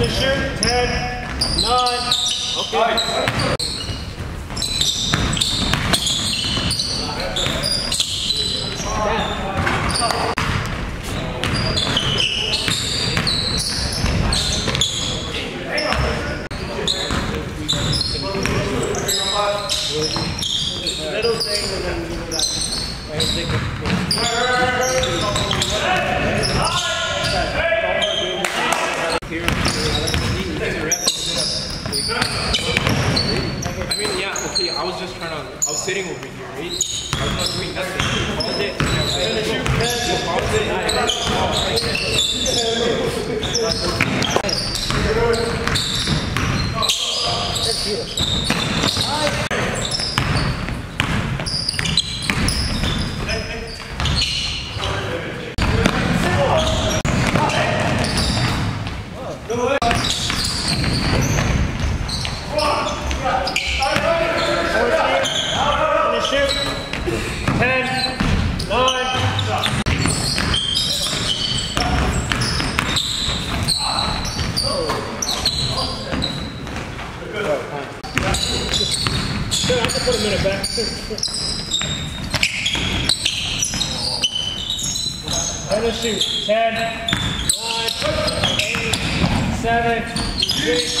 Finish it. 10, 9. Okay. Little thing and then we do that. I mean, yeah, okay, I was just trying to, I was sitting over here, right? I was not doing nothing. Called it, and I was gonna shoot, so called it, and I Gonna shoot. Ten, nine. A back. Gonna shoot. Ten, nine, eight, seven, six,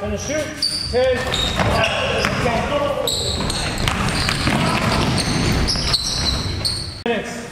Gonna shoot. Ten. Minutes.